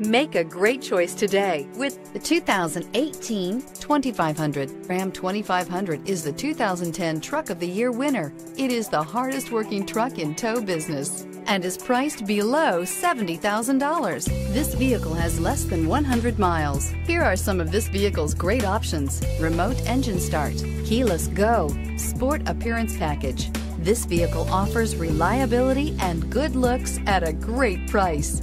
Make a great choice today with the 2018 2500. Ram 2500 is the 2010 Truck of the Year winner. It is the hardest working truck in tow business and is priced below $70,000. This vehicle has less than 100 miles. Here are some of this vehicle's great options. Remote engine start, keyless go, sport appearance package. This vehicle offers reliability and good looks at a great price.